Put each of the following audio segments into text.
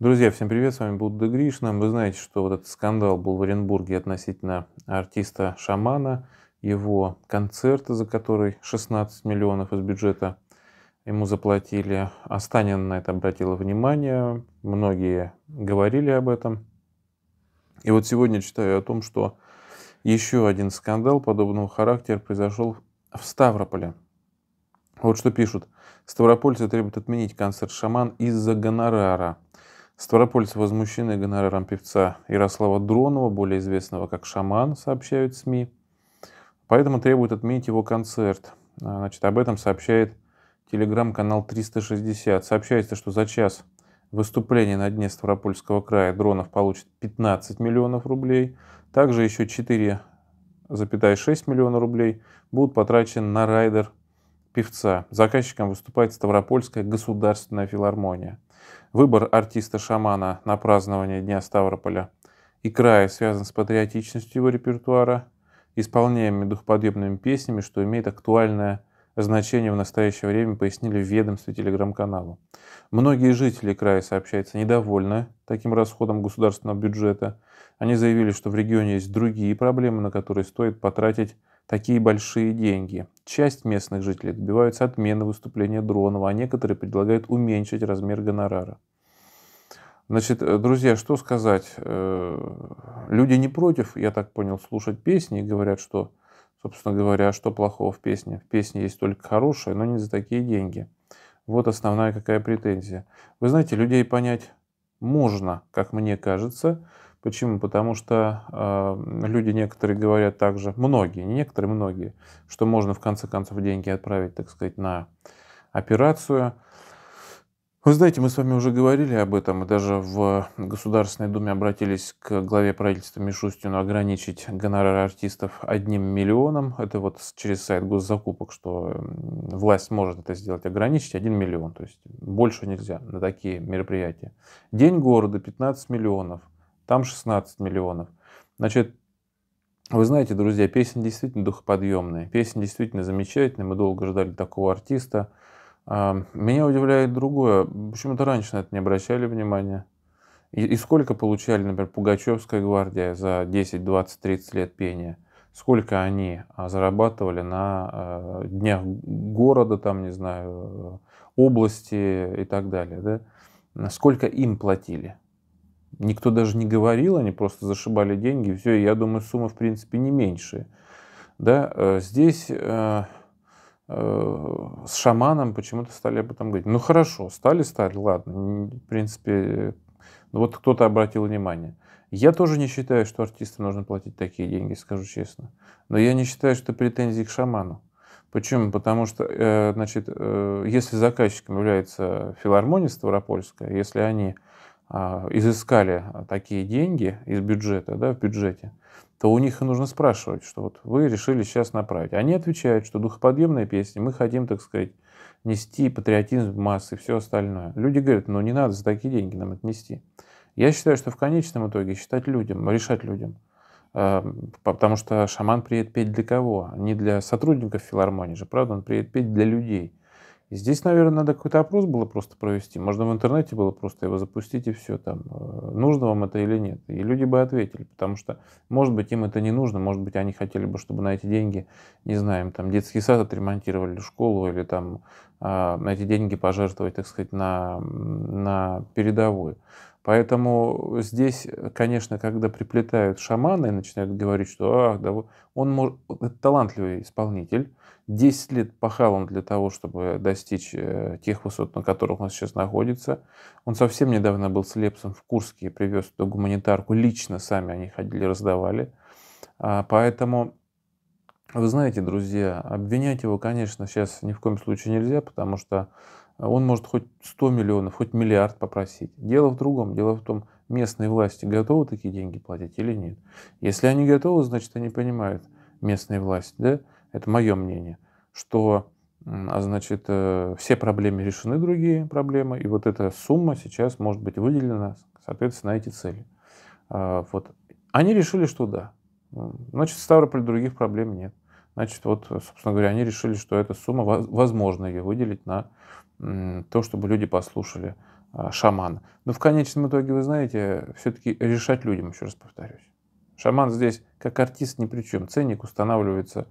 Друзья, всем привет, с вами Будда Гришна. Вы знаете, что вот этот скандал был в Оренбурге относительно артиста Шамана, его концерта, за который 16 миллионов из бюджета ему заплатили. Астанин на это обратила внимание, многие говорили об этом. И вот сегодня читаю о том, что еще один скандал подобного характера произошел в Ставрополе. Вот что пишут. Ставропольцы требуют отменить концерт «Шаман» из-за гонорара. Ставропольцы возмущены гонораром певца Ярослава Дронова, более известного как «Шаман», сообщают СМИ. Поэтому требуют отменить его концерт. А, значит, об этом сообщает телеграм-канал 360. Сообщается, что за час выступления на дне Ставропольского края Дронов получит 15 миллионов рублей. Также еще 4,6 миллиона рублей будут потрачены на райдер певца. Заказчиком выступает Ставропольская государственная филармония. Выбор артиста-шамана на празднование Дня Ставрополя и края связан с патриотичностью его репертуара, исполняемыми духоподъемными песнями, что имеет актуальное значение в настоящее время, пояснили в ведомстве телеграм-каналу. Многие жители края, сообщается, недовольны таким расходом государственного бюджета. Они заявили, что в регионе есть другие проблемы, на которые стоит потратить такие большие деньги. Часть местных жителей добиваются отмены выступления Дронова, а некоторые предлагают уменьшить размер гонорара. Значит, э, друзья, что сказать? Э, люди не против, я так понял, слушать песни и говорят, что, собственно говоря, что плохого в песне? В песне есть только хорошее, но не за такие деньги. Вот основная какая претензия. Вы знаете, людей понять можно, как мне кажется, Почему? Потому что э, люди некоторые говорят также, многие, не некоторые, многие, что можно в конце концов деньги отправить, так сказать, на операцию. Вы знаете, мы с вами уже говорили об этом, и даже в Государственной Думе обратились к главе правительства Мишустину ограничить гонорары артистов одним миллионом. Это вот через сайт госзакупок, что власть может это сделать, ограничить один миллион. То есть больше нельзя на такие мероприятия. День города 15 миллионов – там 16 миллионов. Значит, вы знаете, друзья, песня действительно духоподъемная, песня действительно замечательная, мы долго ждали такого артиста. А, меня удивляет другое, почему-то раньше на это не обращали внимания. И, и сколько получали, например, Пугачевская гвардия за 10, 20, 30 лет пения? Сколько они а, зарабатывали на а, днях города, там, не знаю, области и так далее, да? Сколько им платили? Никто даже не говорил, они просто зашибали деньги, все. я думаю, сумма, в принципе, не меньшая. Да? Э, здесь э, э, с шаманом почему-то стали об этом говорить. Ну хорошо, стали, стали, ладно. В принципе, ну, вот кто-то обратил внимание. Я тоже не считаю, что артистам нужно платить такие деньги, скажу честно. Но я не считаю, что претензии к шаману. Почему? Потому что, значит, если заказчиком является филармония Ставропольская, если они изыскали такие деньги из бюджета, да, в бюджете, то у них и нужно спрашивать, что вот вы решили сейчас направить. Они отвечают, что духоподъемная песня, мы хотим, так сказать, нести патриотизм в массы и все остальное. Люди говорят, ну не надо за такие деньги нам это нести. Я считаю, что в конечном итоге считать людям, решать людям. А, потому что шаман приедет петь для кого? Не для сотрудников филармонии же, правда? Он приедет петь для людей. Здесь, наверное, надо какой-то опрос было просто провести. Можно в интернете было просто его запустить и все там. Э, нужно вам это или нет? И люди бы ответили, потому что, может быть, им это не нужно, может быть, они хотели бы, чтобы на эти деньги, не знаю, там детский сад отремонтировали, школу или там а, на эти деньги пожертвовать, так сказать, на, на передовую. Поэтому здесь, конечно, когда приплетают шамана и начинают говорить, что а, да, он может, талантливый исполнитель, 10 лет пахал он для того, чтобы достичь э, тех высот, на которых он сейчас находится. Он совсем недавно был с Лепсом в Курске и привез эту гуманитарку. Лично сами они ходили, раздавали. А, поэтому, вы знаете, друзья, обвинять его, конечно, сейчас ни в коем случае нельзя, потому что он может хоть 100 миллионов, хоть миллиард попросить. Дело в другом. Дело в том, местные власти готовы такие деньги платить или нет. Если они готовы, значит, они понимают, местные власти, да, это мое мнение, что а значит, э, все проблемы решены, другие проблемы, и вот эта сумма сейчас может быть выделена, соответственно, на эти цели. А, вот. Они решили, что да. Значит, в Ставрополе других проблем нет. Значит, вот, собственно говоря, они решили, что эта сумма, возможно ее выделить на то, чтобы люди послушали а, шамана. Но в конечном итоге, вы знаете, все-таки решать людям, еще раз повторюсь. Шаман здесь как артист ни при чем. Ценник устанавливается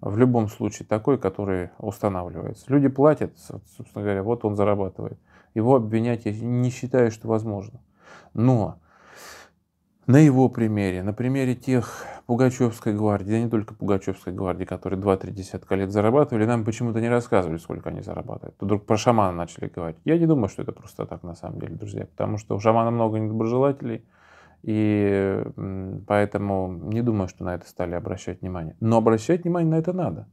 в любом случае такой, который устанавливается. Люди платят, собственно говоря, вот он зарабатывает. Его обвинять я не считаю, что возможно. Но на его примере, на примере тех Пугачевской гвардии, да не только Пугачевской гвардии, которые 2-3 десятка лет зарабатывали, нам почему-то не рассказывали, сколько они зарабатывают. Тут вдруг про шамана начали говорить. Я не думаю, что это просто так на самом деле, друзья, потому что у шамана много недоброжелателей, и поэтому не думаю, что на это стали обращать внимание. Но обращать внимание на это надо.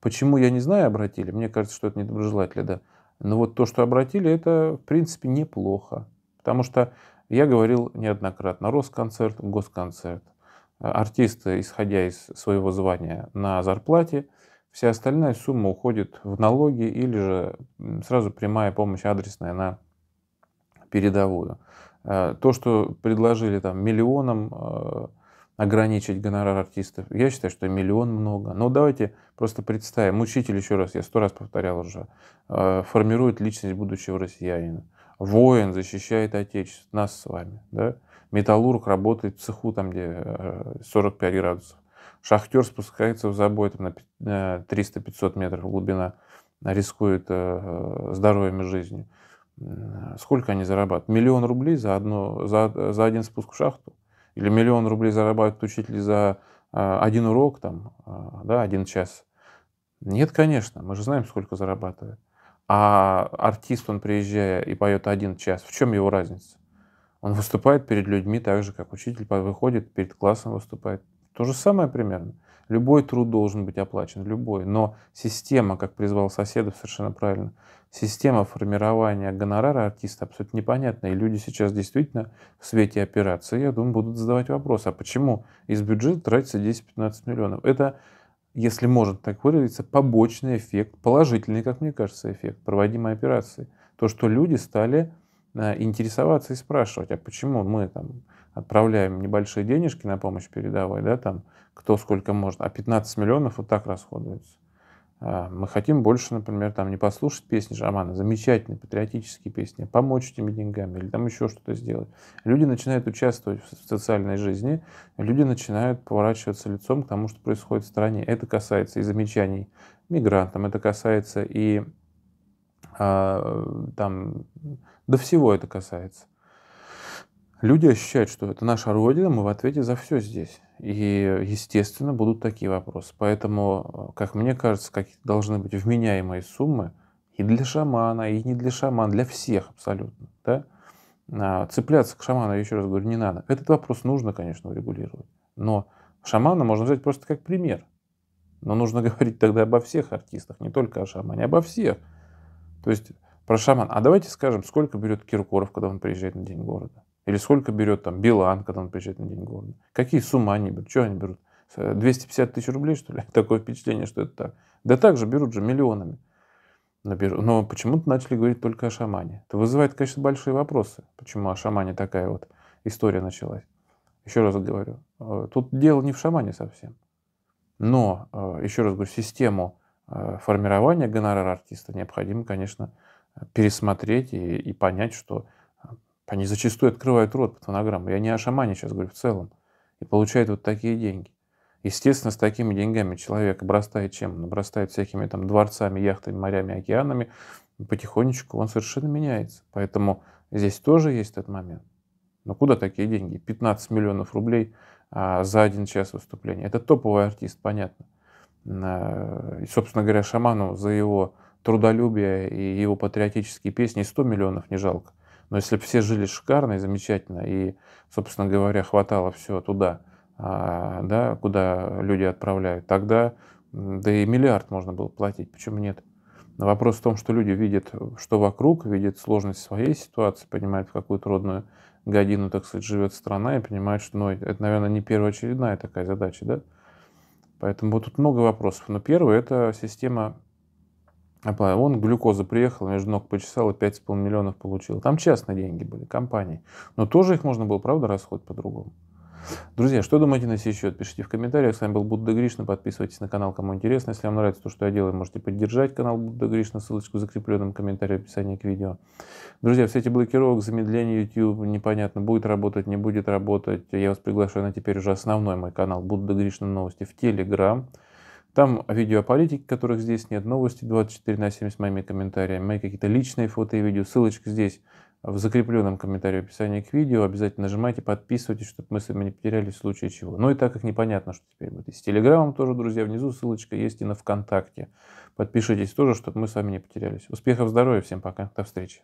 Почему, я не знаю, обратили. Мне кажется, что это недоброжелатели, да. Но вот то, что обратили, это, в принципе, неплохо. Потому что я говорил неоднократно, Росконцерт, Госконцерт, артисты, исходя из своего звания на зарплате, вся остальная сумма уходит в налоги или же сразу прямая помощь адресная на передовую. Э, то, что предложили там миллионам э, ограничить гонорар артистов, я считаю, что миллион много. Но давайте просто представим, учитель, еще раз, я сто раз повторял уже, э, формирует личность будущего россиянина. Воин защищает Отечество, нас с вами. Да? Металлург работает в цеху, там, где 45 градусов. Шахтер спускается в забой там, на 300-500 метров глубина, рискует здоровьем и жизнью. Сколько они зарабатывают? Миллион рублей за, одно, за, за один спуск в шахту? Или миллион рублей зарабатывают учитель за один урок, там, да, один час? Нет, конечно, мы же знаем, сколько зарабатывает. А артист, он приезжая и поет один час, в чем его разница? Он выступает перед людьми так же, как учитель выходит перед классом выступает. То же самое примерно. Любой труд должен быть оплачен, любой. Но система, как призвал соседов, совершенно правильно, система формирования гонорара артиста абсолютно непонятна. И люди сейчас действительно в свете операции, я думаю, будут задавать вопрос, а почему из бюджета тратится 10-15 миллионов? Это, если можно так выразиться, побочный эффект, положительный, как мне кажется, эффект проводимой операции. То, что люди стали э, интересоваться и спрашивать, а почему мы там отправляем небольшие денежки на помощь передовой, да, там, кто сколько может, а 15 миллионов вот так расходуется. А, мы хотим больше, например, там не послушать песни Шамана, замечательные патриотические песни, помочь этими деньгами или там еще что-то сделать. Люди начинают участвовать в социальной жизни, люди начинают поворачиваться лицом к тому, что происходит в стране. Это касается и замечаний мигрантам, это касается и а, там, до всего это касается. Люди ощущают, что это наша Родина, мы в ответе за все здесь. И, естественно, будут такие вопросы. Поэтому, э, как мне кажется, какие должны быть вменяемые суммы и для шамана, и не для шамана, для всех абсолютно. Да? А, цепляться к шаману, еще раз говорю, не надо. Этот вопрос нужно, конечно, урегулировать. Но шамана можно взять просто как пример. Но нужно говорить тогда обо всех артистах, не только о шамане, обо всех. То есть про шаман. А давайте скажем, сколько берет Киркоров, когда он приезжает на День города. Или сколько берет там Билан, когда он приезжает на День города? Какие суммы они берут? Что они берут? 250 тысяч рублей, что ли? Такое впечатление, что это так. Да так же берут же миллионами. Но почему-то начали говорить только о шамане. Это вызывает, конечно, большие вопросы. Почему о шамане такая вот история началась. Еще раз говорю, э, тут дело не в шамане совсем. Но, э, еще раз говорю, систему э, формирования гонорара артиста необходимо, конечно, пересмотреть и, и понять, что они зачастую открывают рот под фонограмму. Я не о шамане сейчас говорю в целом. И получают вот такие деньги. Естественно, с такими деньгами человек обрастает чем? Он обрастает всякими там дворцами, яхтами, морями, океанами. И потихонечку он совершенно меняется. Поэтому здесь тоже есть этот момент. Но куда такие деньги? 15 миллионов рублей а, за один час выступления. Это топовый артист, понятно. А, и, собственно говоря, шаману за его трудолюбие и его патриотические песни 100 миллионов не жалко. Но если бы все жили шикарно и замечательно, и, собственно говоря, хватало все туда, а, да, куда люди отправляют, тогда да и миллиард можно было платить. Почему нет? Но вопрос в том, что люди видят, что вокруг, видят сложность своей ситуации, понимают, в какую трудную годину, так сказать, живет страна, и понимают, что ну, это, наверное, не первоочередная такая задача, да? Поэтому вот тут много вопросов. Но первое – это система он глюкоза приехал, между ног почесал и 5,5 миллионов получил. Там частные деньги были, компании. Но тоже их можно было, правда, расходовать по-другому. Друзья, что думаете на сей счет? Пишите в комментариях. С вами был Будда Гришна. Подписывайтесь на канал, кому интересно. Если вам нравится то, что я делаю, можете поддержать канал Будда Гришна. Ссылочку в закрепленном комментарии в описании к видео. Друзья, все эти блокировок, замедление YouTube, непонятно, будет работать, не будет работать. Я вас приглашаю на теперь уже основной мой канал Будда Гришна Новости в Телеграм. Там видео о политике, которых здесь нет, новости 24 на 7 с моими комментариями, мои какие-то личные фото и видео. Ссылочка здесь в закрепленном комментарии в описании к видео. Обязательно нажимайте, подписывайтесь, чтобы мы с вами не потерялись в случае чего. Ну и так как непонятно, что теперь будет. И с Телеграмом тоже, друзья, внизу ссылочка есть и на ВКонтакте. Подпишитесь тоже, чтобы мы с вами не потерялись. Успехов, здоровья, всем пока, до встречи.